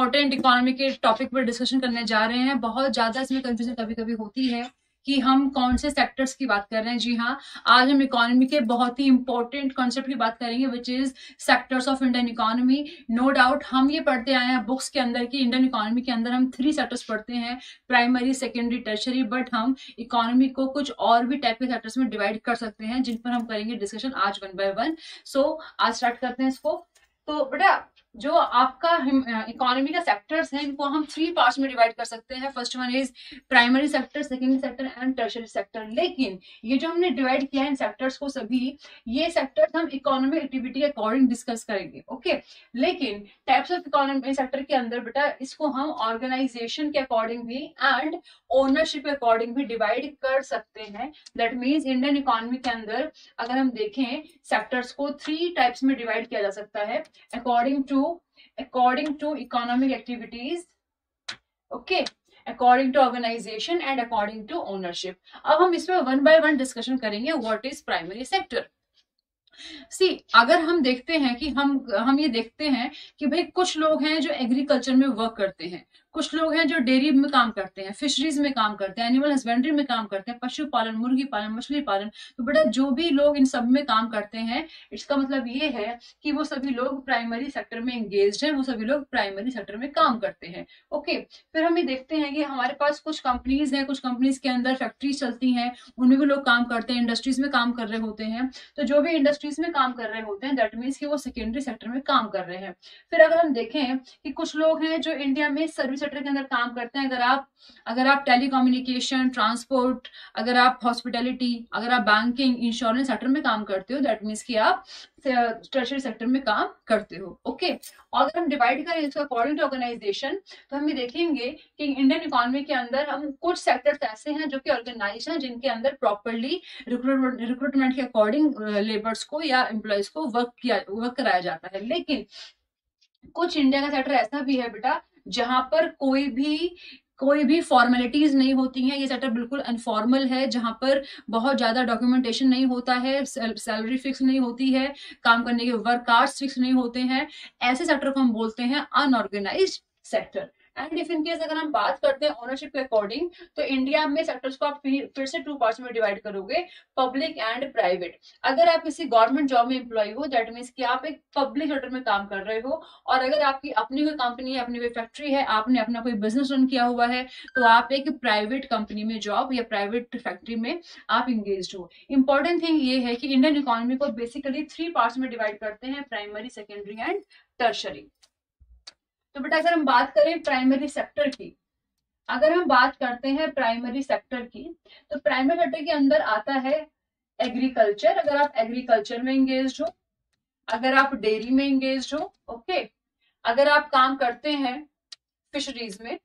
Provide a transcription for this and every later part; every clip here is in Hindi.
इंपॉर्टेंट इकोनॉमी के टॉपिक पर डिस्कशन करने जा रहे हैं। बहुत ज़्यादा इसमें कंफ्यूजन कभी कभी होती है कि हम कौन से सेक्टर्स की बात कर रहे हैं। जी हाँ आज हम इकोनॉमी के बहुत ही इंपॉर्टेंट कॉन्सेप्ट की बात करेंगे which is sectors of Indian economy no doubt हम ये पढ़ते आए हैं बुक्स के अंदर कि इंडियन इकोनॉमी के अंदर हम थ्री सेक्टर्स पढ़ते हैं प्राइमरी सेकेंडरी टर्शरी बट हम इकोनॉमी को कुछ और भी टाइप के सेक्टर्स में डिवाइड कर सकते हैं, जिन पर हम करेंगे डिस्कशन आज वन बाय वन सो आज स्टार्ट करते हैं इसको। तो बेटा जो आपका इकोनॉमी का सेक्टर्स हैं, इनको हम थ्री पार्ट्स में डिवाइड कर सकते हैं। First one is primary sector secondary sector and tertiary sector लेकिन ये जो हमने डिवाइड किया है इन सेक्टर्स को सभी, ये सेक्टर्स हम इकोनॉमिक एक्टिविटी के अकॉर्डिंग डिस्कस करेंगे ओके लेकिन टाइप्स ऑफ़ इकोनॉमी सेक्टर के अंदर बेटा, इसको हम ऑर्गेनाइजेशन के अकॉर्डिंग भी एंड ओनरशिप के अकॉर्डिंग भी डिवाइड कर सकते हैं। दैट मीन्स इंडियन इकोनॉमी के अंदर अगर हम देखें सेक्टर्स को थ्री टाइप्स में डिवाइड किया जा सकता है। According to according to economic activities, okay, according to organization and according to ownership. अब हम इसमें वन बाय वन डिस्कशन करेंगे what is primary sector see अगर हम देखते हैं कि हम हम ये देखते हैं कि भाई कुछ लोग हैं जो एग्रीकल्चर में वर्क करते हैं कुछ लोग हैं जो डेयरी में काम करते हैं फिशरीज में काम करते हैं एनिमल हस्बेंड्री में काम करते हैं, पशुपालन, मुर्गी पालन, मछली पालन। तो बेटा, जो भी लोग इन सब में काम करते हैं, इसका मतलब ये है कि वो सभी लोग प्राइमरी सेक्टर में एंगेज हैं, वो सभी लोग प्राइमरी सेक्टर में काम करते हैं। ओके फिर हम ये देखते हैं कि हमारे पास कुछ कंपनीज़ हैं, कुछ कंपनीज़ के अंदर फैक्ट्रीज चलती हैं, उनमें भी लोग काम करते हैं इंडस्ट्रीज़ में काम कर रहे होते हैं। तो जो भी इंडस्ट्रीज़ में काम कर रहे होते हैं दैट मीन्स कि वो सेकेंडरी सेक्टर में काम कर रहे हैं। फिर अगर हम देखें कि कुछ लोग हैं जो इंडिया में सर्विस सेक्टर के अंदर काम करते हैं। अगर आप अगर आप टेलीकम्युनिकेशन, ट्रांसपोर्ट, अगर आप हॉस्पिटैलिटी, अगर आप बैंकिंग, इंश्योरेंस सेक्टर में काम करते हो दैट मीन्स कि आप टर्शरी सेक्टर में काम करते हो। ओके और अगर हम डिवाइड करें इसको अकॉर्डिंग टू ऑर्गेनाइजेशन तो हम ये देखेंगे कि इंडियन इकोनॉमी के अंदर हम कुछ सेक्टर्स ऐसे हैं जो कि ऑर्गेनाइज हैं, जिनके अंदर प्रॉपरली रिक्रूटमेंट के अकॉर्डिंग लेबर्स को या एम्प्लॉयज़ को वर्क किया वर्क कराया जाता है। लेकिन कुछ इंडिया का सेक्टर ऐसा भी है बेटा जहाँ पर कोई भी कोई भी फॉर्मेलिटीज नहीं होती हैं, ये सेटअप बिल्कुल अनफॉर्मल है, जहाँ पर बहुत ज़्यादा डॉक्यूमेंटेशन नहीं होता है सैलरी फिक्स नहीं होती है, काम करने के वर्क कार्ड फिक्स नहीं होते हैं, ऐसे सेक्टर को हम बोलते हैं unorganise sector and if in case अगर हम बात करते हैं ओनरशिप के अकॉर्डिंग तो इंडिया में सेक्टर्स को आप फिर फिर से टू पार्ट्स में डिवाइड करोगे पब्लिक एंड प्राइवेट अगर आप किसी गवर्नमेंट जॉब में एम्प्लॉय हो दैट मीन्स कि आप एक पब्लिक सेक्टर में काम कर रहे हो, और अगर आपकी अपनी कोई कंपनी है, अपनी कोई फैक्ट्री है, आपने अपना कोई बिज़नेस रन किया हुआ है तो आप एक प्राइवेट कंपनी में जॉब या प्राइवेट फैक्ट्री में आप इंगेज हो. इंपॉर्टेंट थिंग ये है कि इंडियन इकोनॉमी को बेसिकली थ्री पार्ट्स में डिवाइड करते हैं प्राइमरी सेकेंडरी एंड टर्शरी तो बेटा, अगर हम बात करें प्राइमरी सेक्टर की, अगर हम बात करते हैं प्राइमरी सेक्टर की तो प्राइमरी सेक्टर के अंदर आता है एग्रीकल्चर अगर आप एग्रीकल्चर में एंगेज हो, अगर आप डेयरी में एंगेज हो ओके अगर आप काम करते हैं फिशरीज में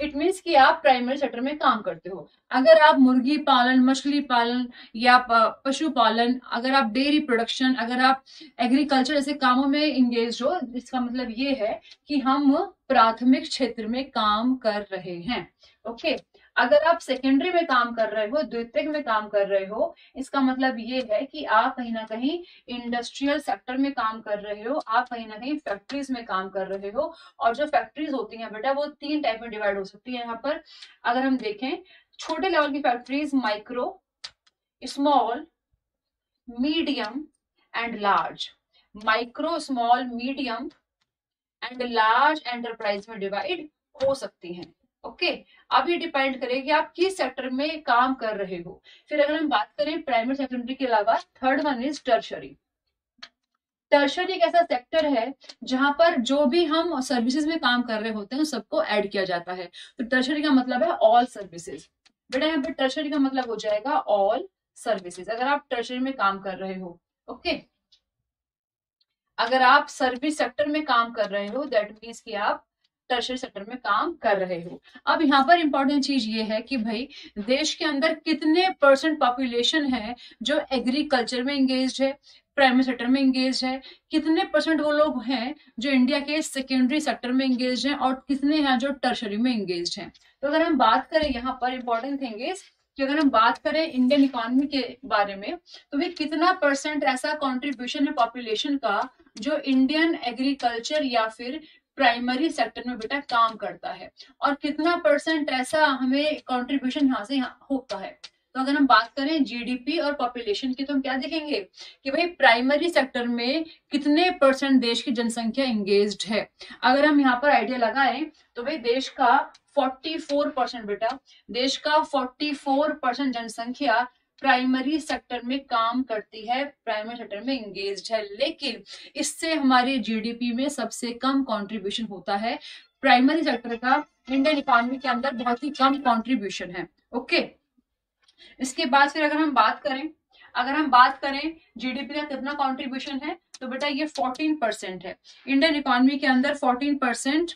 इट मीन्स कि आप प्राइमरी सेक्टर में काम करते हो। अगर आप मुर्गी पालन, मछली पालन या पशु पालन अगर आप डेयरी प्रोडक्शन अगर आप एग्रीकल्चर ऐसे कामों में इंगेज हो, इसका मतलब ये है कि हम प्राथमिक क्षेत्र में काम कर रहे हैं। ओके अगर आप सेकेंडरी में काम कर रहे हो द्वितीय में काम कर रहे हो, इसका मतलब ये है कि आप कहीं ना कहीं इंडस्ट्रियल सेक्टर में काम कर रहे हो, आप कहीं ना कहीं फैक्ट्रीज में काम कर रहे हो और जो फैक्ट्रीज होती हैं बेटा, वो तीन टाइप में डिवाइड हो सकती है। यहाँ पर अगर हम देखें, छोटे लेवल की factories micro small medium and large micro small medium and large enterprise में डिवाइड हो सकती हैं। ओके अब ये डिपेंड करेगी आप किस सेक्टर में काम कर रहे हो। फिर अगर हम बात करें प्राइमरी सेकेंडरी के अलावा third one is tertiary tertiary एक ऐसा सेक्टर है जहाँ पर जो भी हम सर्विसेज़ में काम कर रहे होते हैं सबको ऐड किया जाता है। तो टर्शरी का मतलब है ऑल सर्विसेज़ बेटा यहाँ पर टर्शरी का मतलब हो जाएगा ऑल सर्विसेज़ अगर आप टर्शरी में काम कर रहे हो ओके अगर आप सर्विस सेक्टर में काम कर रहे हो दैट मीन्स कि आप टर्शरी सेक्टर में काम कर रहे हो। अब यहाँ पर इंपॉर्टेंट चीज़ ये है कि भाई, देश के अंदर कितने परसेंट पॉपुलेशन है जो एग्रीकल्चर में एंगेज है प्राइमरी सेक्टर में एंगेज है, कितने परसेंट वो लोग हैं जो इंडिया के सेकेंडरी सेक्टर में एंगेज हैं और कितने हैं जो टर्शरी में एंगेज हैं। तो अगर हम बात करें, यहाँ पर इंपॉर्टेंट थिंग इज़ कि अगर हम बात करें इंडियन इकोनॉमी के बारे में तो भी कितना परसेंट ऐसा कंट्रीब्यूशन है पॉपुलेशन का जो इंडियन एग्रीकल्चर या फिर प्राइमरी सेक्टर में बेटा काम करता है। और कितना परसेंट ऐसा हमें कंट्रीब्यूशन यहाँ से होता है। तो अगर हम बात करें जीडीपी और पॉपुलेशन की तो हम क्या देखेंगे? कि भाई प्राइमरी सेक्टर में कितने परसेंट देश की जनसंख्या इंगेज है। अगर हम यहाँ पर आइडिया लगाएँ तो भाई देश का 44 परसेंट बेटा, देश का 44 परसेंट जनसंख्या प्राइमरी सेक्टर में काम करती है, प्राइमरी सेक्टर में इंगेज है, लेकिन इससे हमारे जीडीपी में सबसे कम कंट्रीब्यूशन होता है। प्राइमरी सेक्टर का इंडियन इकोनॉमी के अंदर बहुत ही कम कंट्रीब्यूशन है ओके इसके बाद फिर अगर हम बात करें, अगर हम बात करें जीडीपी का कितना कंट्रीब्यूशन है तो बेटा ये 14 परसेंट है। इंडियन इकोनॉमी के अंदर 14 परसेंट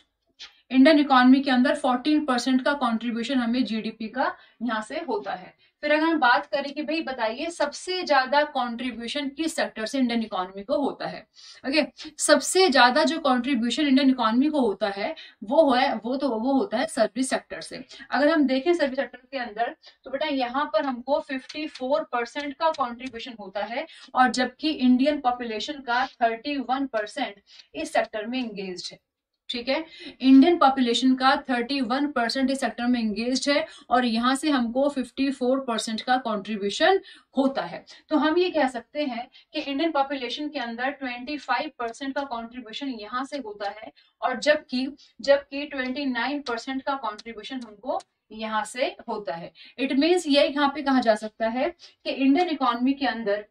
इंडियन इकोनॉमी के अंदर 14 परसेंट का कंट्रीब्यूशन हमें जीडीपी का यहाँ से होता है। फिर अगर हम बात करें कि भाई बताइए, सबसे ज़्यादा कंट्रीब्यूशन किस सेक्टर से इंडियन इकोनॉमी को होता है? ओके? सबसे ज़्यादा जो कंट्रीब्यूशन इंडियन इकोनॉमी को होता है, वो है, वो तो वो होता है सर्विस सेक्टर से। अगर हम देखें सर्विस सेक्टर के अंदर तो बेटा यहाँ पर हमको 54 परसेंट का कॉन्ट्रीब्यूशन होता है और जबकि इंडियन पॉपुलेशन का 31 परसेंट इस सेक्टर में इंगेज है। ठीक है? इंडियन पॉपुलेशन का 31 परसेंट इस सेक्टर में एंगेज है और यहाँ से हमको 54 परसेंट का कंट्रीब्यूशन होता है। तो हम ये कह सकते हैं कि इंडियन पॉपुलेशन के अंदर 25 परसेंट का कंट्रीब्यूशन यहाँ से होता है और जबकि जबकि 29 परसेंट का कंट्रीब्यूशन हमको यहाँ से होता है। इट मीन्स ये यहाँ पे कहा जा सकता है कि इंडियन इकोनॉमी के अंदर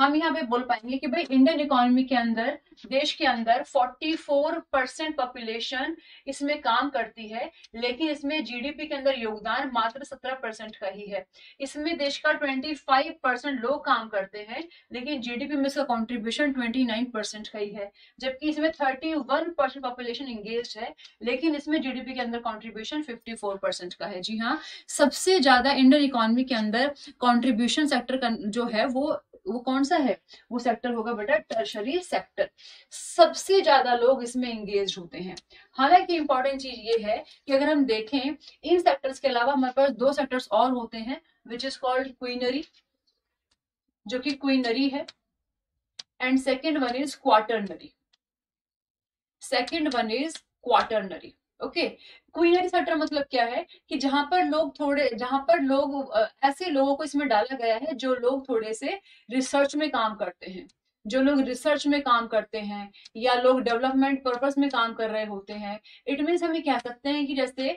हम यहाँ पे बोल पाएँगे कि भाई इंडियन इकोनॉमी के अंदर, देश के अंदर 44 परसेंट पॉपुलेशन इसमें काम करती है, लेकिन इसमें जीडीपी के अंदर योगदान मात्र 17 परसेंट का ही है। इसमें देश का 25 परसेंट लोग काम करते हैं, लेकिन जीडीपी में इसका कॉन्ट्रीब्यूशन 29 परसेंट का ही है। जबकि इसमें 31 परसेंट पॉपुलेशन इंगेज है, लेकिन इसमें जीडीपी के अंदर कॉन्ट्रीब्यूशन फिफ्टी परसेंट का है। जी हाँ सबसे ज़्यादा इंडियन इकोनॉमी के अंदर कॉन्ट्रीब्यूशन सेक्टर जो है, वो वो कौन सा है? वो सेक्टर होगा बेटा टर्शरी सेक्टर सबसे ज़्यादा लोग इसमें एंगेज होते हैं। हालाँकि इंपॉर्टेंट चीज़ ये है कि अगर हम देखें, इन सेक्टर्स के अलावा हमारे पास दो सेक्टर्स और होते हैं विच इज़ कॉल्ड क्वीनरी जो कि क्वीनरी है and second one is quaternary second one is quaternary okay? Quinary sector मतलब क्या है कि जहाँ पर लोग थोड़े, जहाँ पर लोग ऐसे लोगों को इसमें डाला गया है जो लोग थोड़े से रिसर्च में काम करते हैं, जो लोग रिसर्च में काम करते हैं या लोग डेवलपमेंट पर्पस में काम कर रहे होते हैं इट मीन्स हम कह सकते हैं कि जैसे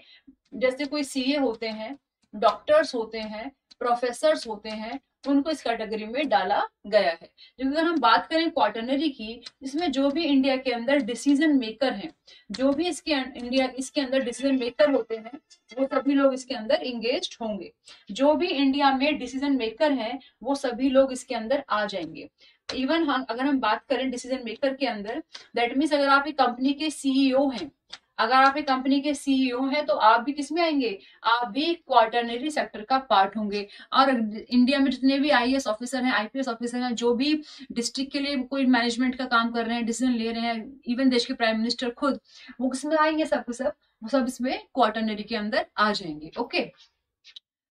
जैसे कोई सीए होते हैं डॉक्टर्स होते हैं प्रोफेसर्स होते हैं उनको इस कैटेगरी में डाला गया है। जो अगर हम बात करें क्वार्टनरी की, इसमें जो भी इंडिया के अंदर डिसीज़न मेकर हैं, जो भी इसके इंडिया इसके अंदर डिसीज़न मेकर होते हैं, वो सभी लोग इसके अंदर इंगेज होंगे। जो भी इंडिया में डिसीज़न मेकर हैं, वो सभी लोग इसके अंदर आ जाएँगे। इवन हम, अगर हम बात करें डिसीज़न मेकर के अंदर दैट मीन्स अगर आप एक कंपनी के सीईओ हैं अगर आप एक कंपनी के सीईओ हैं तो आप भी किसमें आएँगे? आप भी क्वार्टरनरी सेक्टर का पार्ट होंगे। और इंडिया में जितने भी आई ऑफिसर हैं आईपीएस ऑफिसर हैं, जो भी डिस्ट्रिक्ट के लिए कोई मैनेजमेंट का काम कर रहे हैं डिसीज़न ले रहे हैं इवन देश के प्राइम मिनिस्टर खुद, वो किसमें आएँगे सब सब? वो सब इसमें क्वार्टरनरी के अंदर आ जाएँगे ओके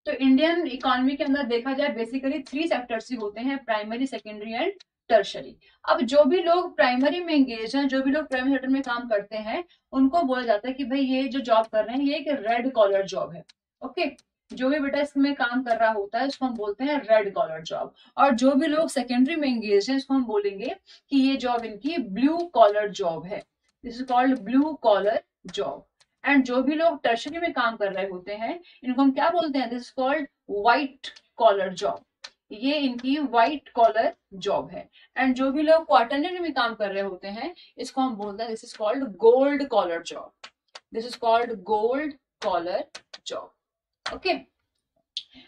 तो इंडियन इकोनॉमी के अंदर देखा जाए बेसिकली थ्री सेक्टर्स ही होते हैं प्राइमरी सेकेंडरी एंड टर्शरी अब जो भी लोग प्राइमरी में एंगेज हैं, जो भी लोग प्राइमरी सेक्टर में काम करते हैं, उनको बोला जाता है कि भाई ये जो जॉब कर रहे हैं, ये एक रेड कॉलर जॉब है। ओके जो भी बेटा इसमें काम कर रहा होता है उसको हम बोलते हैं रेड कॉलर जॉब और जो भी लोग सेकेंडरी में एंगेज हैं, इसको हम बोलेंगे कि ये जॉब इनकी ब्लू कॉलर जॉब है। This is called blue collar job and जो भी लोग टर्शरी में काम कर रहे होते हैं, इनको हम क्या बोलते हैं? This is called white collar job ये इनकी व्हाइट कॉलर जॉब है। एंड जो भी लोग क्वार्टरनरी में काम कर रहे होते हैं, इसको हम बोलते हैं this is called gold collar job this is called gold collar job okay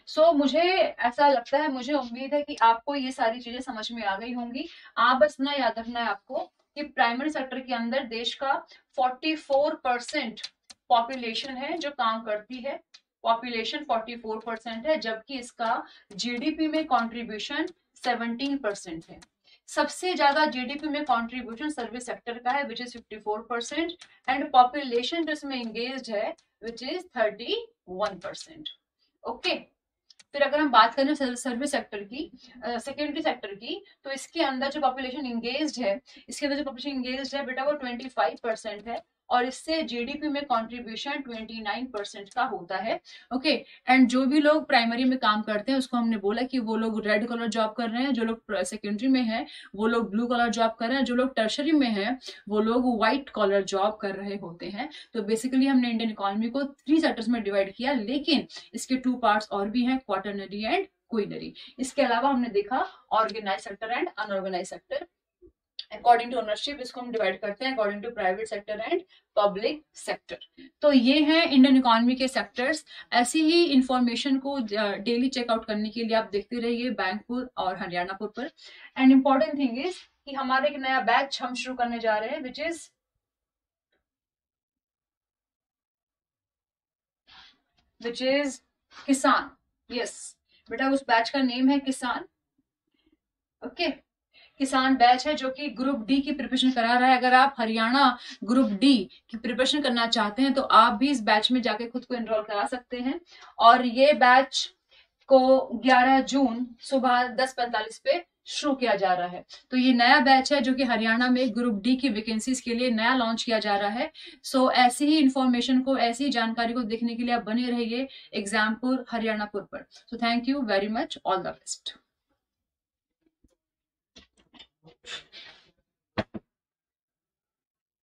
so मुझे ऐसा लगता है, मुझे उम्मीद है कि आपको ये सारी चीज़ें समझ में आ गई होंगी। आप बस ना याद रखना है आपको कि प्राइमरी सेक्टर के अंदर देश का 44 परसेंट पॉपुलेशन है जो काम करती है। पॉपुलेशन 44 परसेंट है जबकि इसका जीडीपी में कंट्रीब्यूशन 17 परसेंट है। सबसे ज़्यादा जीडीपी में कंट्रीब्यूशन सर्विस सेक्टर का है which is 54 percent and population जो इसमें एंगेज है विच इज़ 31 परसेंट ओके फिर अगर हम बात करें सर्विस सेक्टर की सेकेंडरी uh, सेक्टर की तो इसके अंदर जो पॉपुलेशन इंगेज है इसके अंदर जो पॉपुलेशन इंगेज है बेटा वो ट्वेंटी फाइव परसेंट है। और इससे जीडीपी में कंट्रीब्यूशन 29 परसेंट का होता है। ओके एंड जो भी लोग प्राइमरी में काम करते हैं, उसको हमने बोला कि वो लोग रेड कलर जॉब कर रहे हैं, जो लोग सेकेंडरी में है, वो लोग ब्लू कलर जॉब कर रहे हैं, जो लोग टर्शरी में है, वो लोग व्हाइट कलर जॉब कर रहे होते हैं। तो बेसिकली हमने इंडियन इकोनॉमी को थ्री सेक्टर्स में डिवाइड किया, लेकिन इसके टू पार्ट और भी हैं क्वार्टरनरी एंड क्विनरी इसके अलावा हमने देखा organise sector and unorganise sector according to ownership इसको हम डिवाइड करते हैं according to private sector and public sector तो ये हैं इंडियन इकोनॉमी के सेक्टर्स ऐसी ही इंफॉर्मेशन को डेली चेकआउट करने के लिए आप देखते रहिए बैंकपुर और हरियाणापुर पर. एंड इंपॉर्टेंट थिंग इज़ कि हमारे एक नया बैच हम शुरू करने जा रहे हैं विच इज़ विच इज़ किसान. Yes yes. बेटा उस बैच का नेम है किसान. Okay okay. किसान बैच है जो कि ग्रुप डी की प्रिपरेशन करा रहा है। अगर आप हरियाणा ग्रुप डी की प्रिपरेशन करना चाहते हैं तो आप भी इस बैच में जाके खुद को एनरोल करा सकते हैं। और ये बैच को 11 जून सुबह दस पैंतालीस पे शुरू किया जा रहा है। तो ये नया बैच है जो कि हरियाणा में ग्रुप डी की वैकेंसीज के लिए नया लॉन्च किया जा रहा है। सो so, ऐसी ही इंफॉर्मेशन को ऐसी जानकारी को देखने के लिए आप बने रहिए एग्जामपुर हरियाणापुर पर। So thank you very much all the best